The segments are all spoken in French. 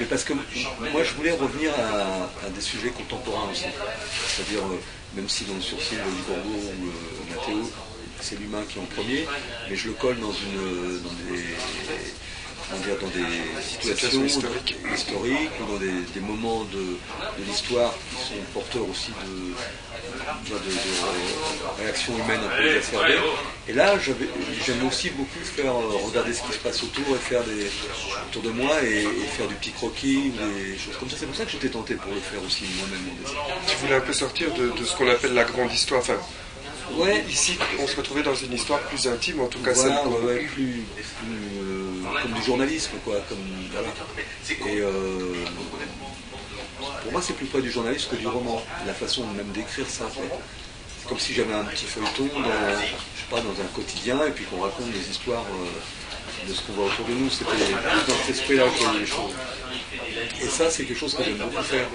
Mais parce que moi, je voulais revenir à, des sujets contemporains aussi. C'est-à-dire, euh, même si dans le sourcil de Corbeau ou euh, Mathéo, c'est l'humain qui est en premier, mais je le colle dans, une, dans des dire, dans des situations historiques, ou dans des, moments de, l'histoire qui sont porteurs aussi de, de, réactions humaines un peu exacerbées. Et là, j'aime aussi beaucoup faire euh, regarder ce qui se passe autour et faire des autour de moi et, faire du petit croquis ou des choses comme ça. C'est pour ça que j'étais tenté pour le faire aussi moi-même Tu voulais un peu sortir de, ce qu'on appelle la grande histoire. Enfin, Ouais. Ici, on se retrouvait dans une histoire plus intime, en tout cas celle plus, euh, comme du journalisme, quoi. Comme, Et euh, pour moi, c'est plus près du journalisme que du roman. La façon même d'écrire ça, c'est comme si j'avais un petit feuilleton dans, je sais pas, dans un quotidien, et puis qu'on raconte des histoires. Euh, de ce qu'on voit autour de nous. C'était plus dans cet esprit-là que les choses. Et ça, c'est quelque chose que j'aime beaucoup faire.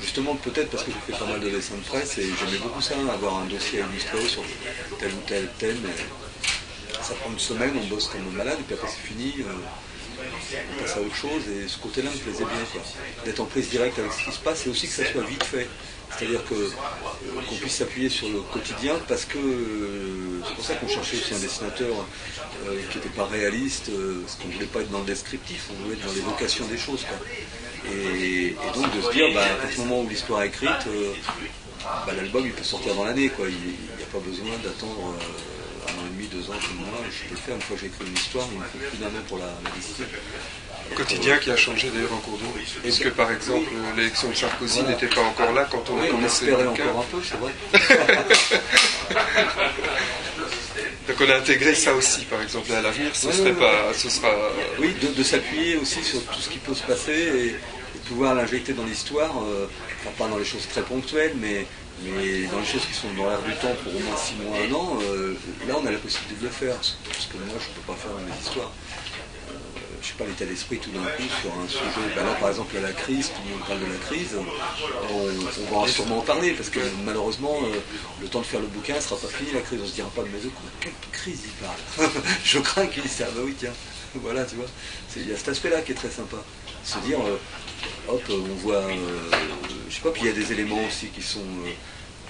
Justement, peut-être parce que j'ai fait pas mal de dessins de presse et j'aimais beaucoup ça, avoir un dossier illustré sur tel ou tel thème. ça prend une semaine, on bosse comme malade, et puis après c'est fini. Euh, on passe à autre chose et ce côté-là me plaisait bien. D'être en prise directe avec ce qui se passe et aussi que ça soit vite fait. C'est-à-dire euh, qu'on puisse s'appuyer sur le quotidien parce que euh, c'est pour ça qu'on cherchait aussi un dessinateur euh, qui n'était pas réaliste, parce qu'on ne voulait pas être dans le descriptif, on voulait être dans l'évocation des choses. Et, donc de se dire, bah, à ce moment où l'histoire est écrite, bah, l'album il peut sortir dans l'année. Il n'y a pas besoin d'attendre deux ans moi. Je peux le faire une fois que j'ai écrit une histoire, il me faut plus d'un an pour la, la quotidien qui a changé d'ailleurs en cours d'eau. Est-ce que par exemple l'élection de Sarkozy n'était pas encore là quand on a commencé on encore un peu, c'est vrai. Donc on a intégré ça aussi, par exemple, à l'avenir, ce serait pas, ce sera. Oui, de, s'appuyer aussi sur tout ce qui peut se passer et, pouvoir l'injecter dans l'histoire, euh, pas dans les choses très ponctuelles, mais, mais dans les choses qui sont dans l'air du temps pour au moins six mois, un an. Euh, là, on a la possibilité de le faire, parce que moi, je ne peux pas faire dans mes histoires je sais pas, l'état d'esprit tout d'un coup sur un sujet. Ben là, par exemple, la crise, tout le parle de la crise. On, va sûrement en parler parce que malheureusement, euh, le temps de faire le bouquin ne sera pas fini. La crise, on se dira pas de mes quelle crise il parle? Je crains qu'il dise ah bah oui, tiens, voilà, tu vois. Il y a cet aspect-là qui est très sympa. Se dire, euh, hop, on voit, euh, je sais pas, puis il y a des éléments aussi qui sont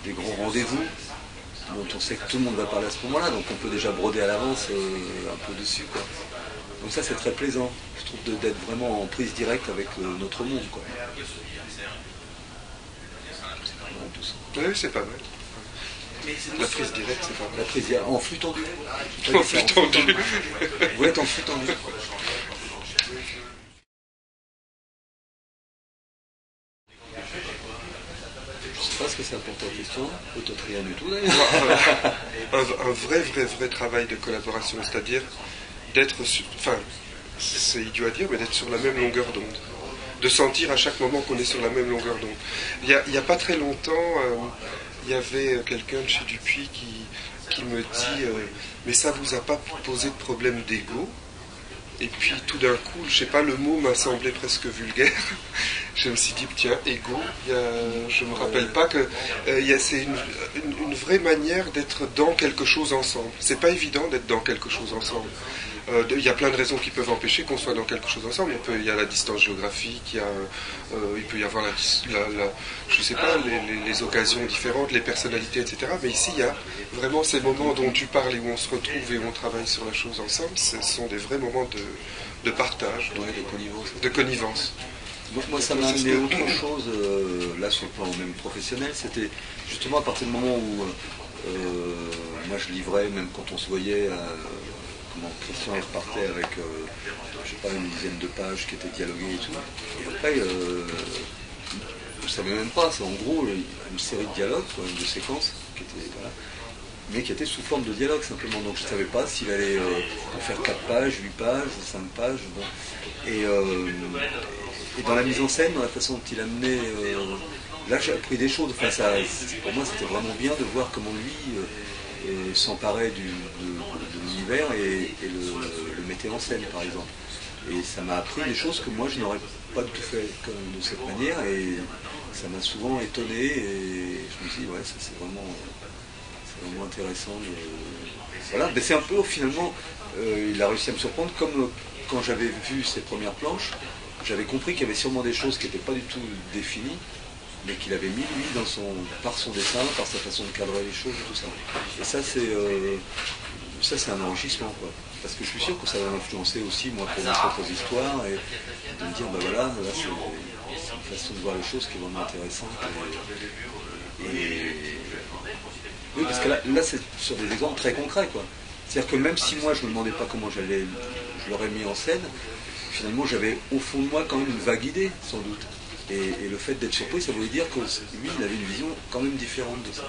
des grands rendez-vous dont on sait que tout le monde va parler à ce moment-là, donc on peut déjà broder à l'avance un peu dessus. Quoi. Donc ça c'est très plaisant, je trouve, d'être vraiment en prise directe avec euh, notre monde. Quoi. Oui, c'est pas mal. La prise directe, c'est pas mal. La prise directe, en flux tendu. En flux tendu. Vous êtes en flux tendu. Je sais pas ce que ça apporte en question, peut-être rien du tout d'ailleurs. un, vrai, vrai, vrai travail de collaboration, c'est-à-dire d'être, enfin, c'est idiot à dire, mais d'être sur la même longueur d'onde. De sentir à chaque moment qu'on est sur la même longueur d'onde. Il n'y a, pas très longtemps, euh, il y avait quelqu'un de chez Dupuis qui, qui me dit euh, Mais ça vous a pas posé de problème d'ego? Et puis tout d'un coup, je sais pas, le mot m'a semblé presque vulgaire. Je me suis dit, tiens, ego, je ne me rappelle pas que euh, c'est une, vraie manière d'être dans quelque chose ensemble. C'est pas évident d'être dans quelque chose ensemble. Euh, il y a plein de raisons qui peuvent empêcher qu'on soit dans quelque chose ensemble. il y a la distance géographique, il, y a, euh, il peut y avoir la, je sais pas, les, occasions différentes, les personnalités, etc. Mais ici, il y a vraiment ces moments dont tu parles et où on se retrouve et où on travaille sur la chose ensemble. Ce sont des vrais moments de, partage, de connivence. Moi, ça m'a amené autre chose, euh, là sur le plan même professionnel, c'était justement à partir du moment où moi je livrais, même quand on se voyait Christian repartait avec, euh, je sais pas, une dizaine de pages qui étaient dialoguées et tout. Et après, euh, je ne savais même pas, c'est en gros une série de dialogues, une de séquences, qui mais qui était sous forme de dialogue simplement. Donc je ne savais pas s'il allait euh, en faire 4 pages, 8 pages, 5 pages. Et, et, dans la mise en scène, dans la façon dont il amenait, là j'ai appris des choses. Enfin, pour moi, c'était vraiment bien de voir comment lui s'emparait de, l'univers et, le, mettait en scène, par exemple. Et ça m'a appris des choses que moi je n'aurais pas tout fait de cette manière et ça m'a souvent étonné et je me dis ouais ça c'est vraiment, vraiment intéressant. Voilà, mais c'est un peu finalement, euh, il a réussi à me surprendre comme quand j'avais vu ses premières planches, j'avais compris qu'il y avait sûrement des choses qui n'étaient pas du tout définies, mais qu'il avait mis lui dans son, par son dessin, par sa façon de cadrer les choses et tout ça. Et ça c'est euh, un enrichissement quoi. Parce que je suis sûr que ça va m'influencer aussi moi pour mes propres histoires et de me dire bah voilà, là c'est une façon de voir les choses qui est vraiment intéressante. Et, Oui parce que là, là c'est sur des exemples très concrets quoi. C'est-à-dire que même si moi je ne me demandais pas comment j'allais je l'aurais mis en scène, finalement j'avais au fond de moi quand même une vague idée sans doute. Et, le fait d'être surpris, ça voulait dire que lui, il avait une vision quand même différente de ça.